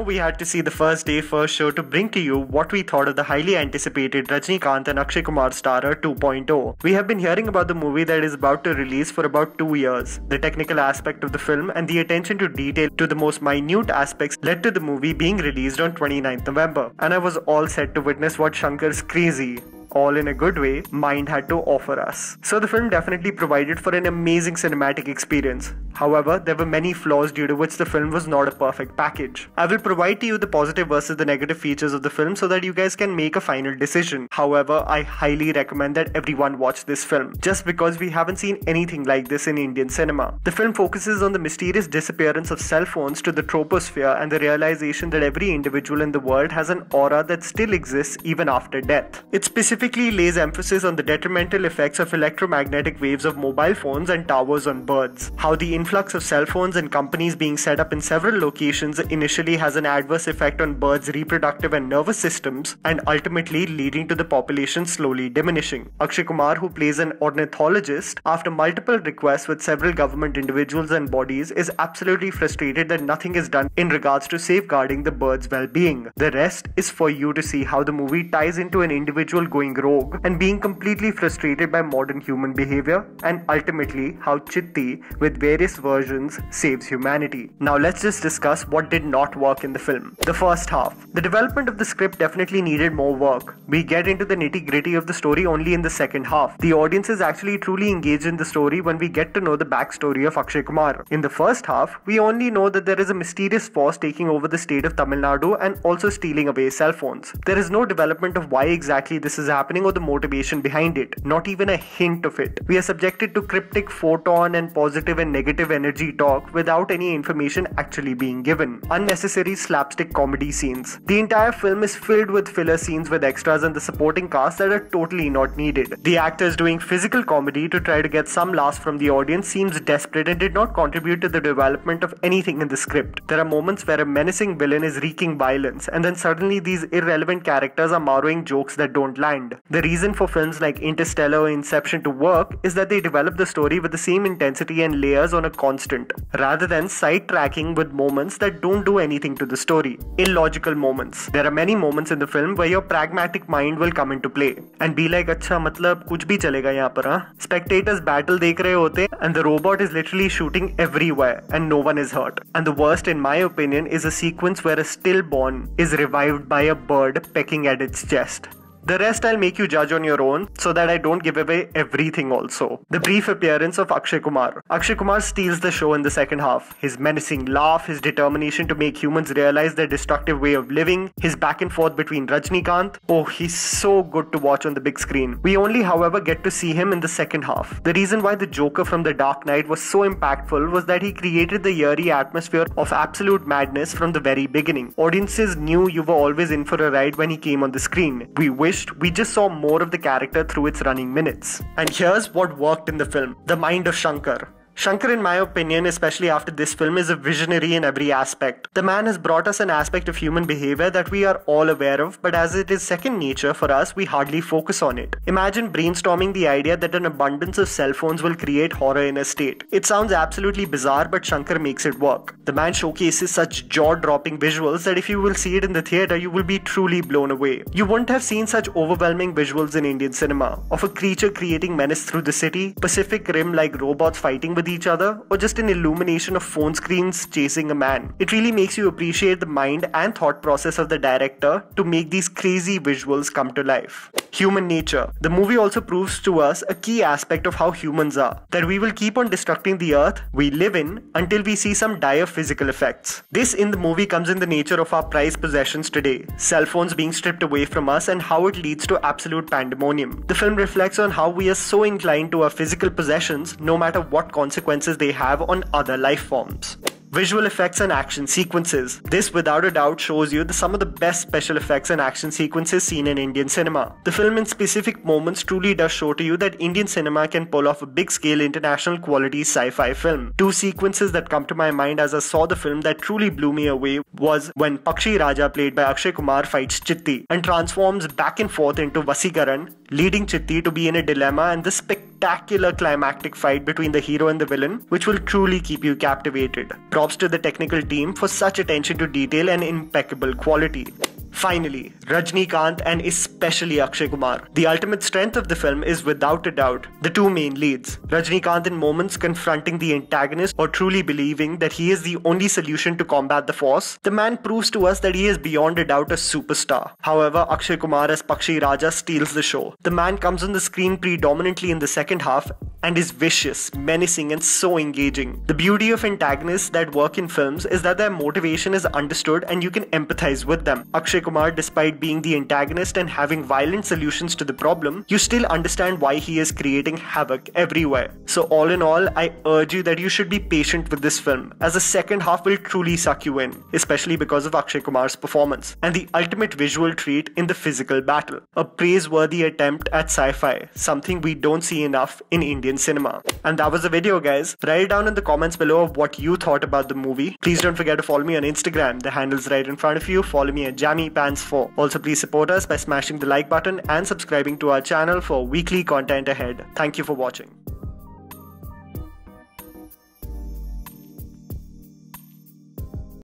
we had to see the first day, first show to bring to you what we thought of the highly anticipated Rajnikanth and Akshay Kumar starrer 2.0. We have been hearing about the movie that is about to release for about two years. The technical aspect of the film and the attention to detail to the most minute aspects led to the movie being released on 29th November. And I was all set to witness what Shankar's crazy, all in a good way, mind had to offer us. So the film definitely provided for an amazing cinematic experience. However, there were many flaws due to which the film was not a perfect package. I will provide to you the positive versus the negative features of the film so that you guys can make a final decision. However, I highly recommend that everyone watch this film, just because we haven't seen anything like this in Indian cinema. The film focuses on the mysterious disappearance of cell phones to the troposphere and the realization that every individual in the world has an aura that still exists even after death. It specifically lays emphasis on the detrimental effects of electromagnetic waves of mobile phones and towers on birds, how the influx of cell phones and companies being set up in several locations initially has an adverse effect on birds' reproductive and nervous systems and ultimately leading to the population slowly diminishing. Akshay Kumar, who plays an ornithologist, after multiple requests with several government individuals and bodies, is absolutely frustrated that nothing is done in regards to safeguarding the birds' well being. The rest is for you to see how the movie ties into an individual going rogue and being completely frustrated by modern human behavior, and ultimately how Chitti, with various versions saves humanity. Now let's just discuss what did not work in the film. The first half. The development of the script definitely needed more work. We get into the nitty gritty of the story only in the second half. The audience is actually truly engaged in the story when we get to know the backstory of Akshay Kumar. In the first half, we only know that there is a mysterious force taking over the state of Tamil Nadu and also stealing away cell phones. There is no development of why exactly this is happening or the motivation behind it, not even a hint of it. We are subjected to cryptic photon and positive and negative energy talk without any information actually being given. Unnecessary slapstick comedy scenes. The entire film is filled with filler scenes with extras and the supporting cast that are totally not needed. The actors doing physical comedy to try to get some laughs from the audience seems desperate and did not contribute to the development of anything in the script. There are moments where a menacing villain is wreaking violence and then suddenly these irrelevant characters are borrowing jokes that don't land. The reason for films like Interstellar or Inception to work is that they develop the story with the same intensity and layers on a constant, rather than sidetracking with moments that don't do anything to the story. Illogical moments. There are many moments in the film where your pragmatic mind will come into play and be like, अच्छा मतलब कुछ भी चलेगा यहाँ पर हाँ Spectators battle देख रहे होते and the robot is literally shooting everywhere and no one is hurt. And the worst in my opinion is a sequence where a stillborn is revived by a bird pecking at its chest. the rest I'll make you judge on your own so that I don't give away everything also. The brief appearance of Akshay Kumar. Akshay Kumar steals the show in the second half. His menacing laugh, his determination to make humans realize their destructive way of living, his back and forth between Rajnikanth. Oh, he's so good to watch on the big screen. We only, however, get to see him in the second half. The reason why the Joker from The Dark Knight was so impactful was that he created the eerie atmosphere of absolute madness from the very beginning. Audiences knew you were always in for a ride when he came on the screen. We wish wished we just saw more of the character through its running minutes. And here's what worked in the film the mind of Shankar. Shankar, in my opinion, especially after this film, is a visionary in every aspect. The man has brought us an aspect of human behavior that we are all aware of, but as it is second nature for us, we hardly focus on it. Imagine brainstorming the idea that an abundance of cell phones will create horror in a state. It sounds absolutely bizarre, but Shankar makes it work. The man showcases such jaw dropping visuals that if you will see it in the theater, you will be truly blown away. You wouldn't have seen such overwhelming visuals in Indian cinema of a creature creating menace through the city, Pacific Rim like robots fighting with with each other, or just an illumination of phone screens chasing a man. It really makes you appreciate the mind and thought process of the director to make these crazy visuals come to life. Human nature. The movie also proves to us a key aspect of how humans are that we will keep on destructing the earth we live in until we see some dire physical effects. This in the movie comes in the nature of our prized possessions today cell phones being stripped away from us and how it leads to absolute pandemonium. The film reflects on how we are so inclined to our physical possessions no matter what consequences they have on other life forms. Visual effects and action sequences. This without a doubt shows you the, some of the best special effects and action sequences seen in Indian cinema. The film in specific moments truly does show to you that Indian cinema can pull off a big scale international quality sci-fi film. Two sequences that come to my mind as I saw the film that truly blew me away was when Pakshi Raja played by Akshay Kumar fights Chitti and transforms back and forth into Vasikaran, leading Chitti to be in a dilemma and the spectacular spectacular climactic fight between the hero and the villain, which will truly keep you captivated. Props to the technical team for such attention to detail and impeccable quality. Finally, Rajnikanth and especially Akshay Kumar. The ultimate strength of the film is without a doubt the two main leads. Rajnikanth in moments confronting the antagonist or truly believing that he is the only solution to combat the force, the man proves to us that he is beyond a doubt a superstar. However, Akshay Kumar as Pakshi Raja steals the show. The man comes on the screen predominantly in the second half and is vicious, menacing, and so engaging. The beauty of antagonists that work in films is that their motivation is understood and you can empathize with them. Akshay Kumar, despite being the antagonist and having violent solutions to the problem, you still understand why he is creating havoc everywhere. So, all in all, I urge you that you should be patient with this film, as the second half will truly suck you in, especially because of Akshay Kumar's performance and the ultimate visual treat in the physical battle. A praiseworthy attempt at sci fi, something we don't see enough in Indian cinema. And that was the video, guys. Write down in the comments below of what you thought about the movie. Please don't forget to follow me on Instagram. The handle's right in front of you. Follow me at Jammy Pants 4. Also, please support us by smashing the like button and subscribing to our channel for weekly content ahead. Thank you for watching.